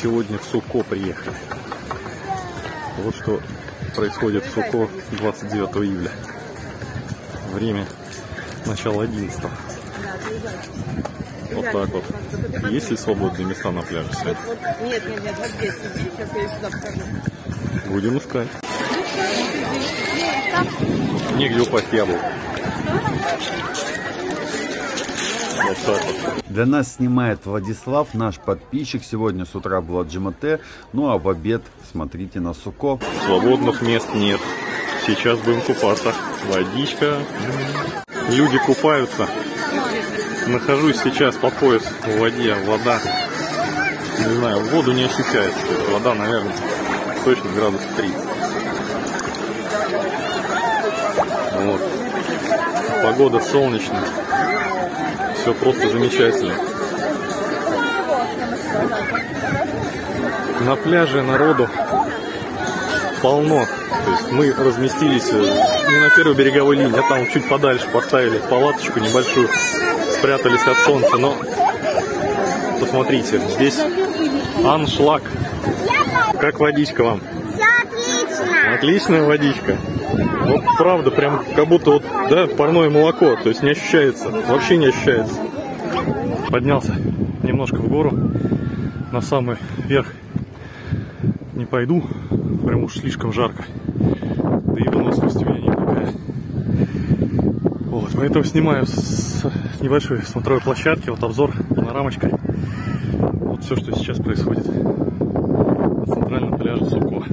Сегодня в Суко приехали. Вот что происходит в Суко 29 июля. Время начала 11 Вот так вот. Есть ли свободные места на пляже? Нет, нет, нет, вот здесь. Сейчас я сюда покажу. Будем искать. Негде упасть яблоко. Вот так вот. Для нас снимает Владислав, наш подписчик. Сегодня с утра была GMT, ну а в обед смотрите на Суко. Свободных мест нет. Сейчас будем купаться. Водичка. Люди купаются. Нахожусь сейчас по пояс в воде. Вода, не знаю, воду не ощущается. Вода, наверное, точно градус 30. Вот. Погода солнечная. Все просто замечательно. На пляже народу полно. То есть мы разместились э, не на первой береговой линии, а там чуть подальше поставили палаточку небольшую, спрятались от солнца. Но посмотрите, здесь аншлаг. Как водичка вам? Отлично. Отличная водичка. Вот правда, прям как будто вот, да, парное молоко, то есть не ощущается, вообще не ощущается. Поднялся немножко в гору, на самый верх не пойду, прям уж слишком жарко. Да и выносливость у меня никакая. Вот, поэтому снимаю с небольшой смотровой площадки, вот обзор, панорамочка. Вот все, что сейчас происходит на центральном пляже Суко.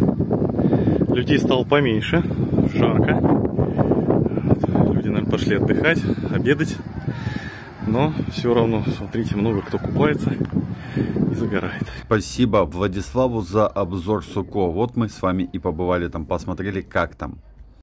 Людей стало поменьше, жарко. Люди, наверное, пошли отдыхать, обедать. Но все равно, смотрите, много кто купается и загорает. Спасибо Владиславу за обзор Суко. Вот мы с вами и побывали там, посмотрели, как там.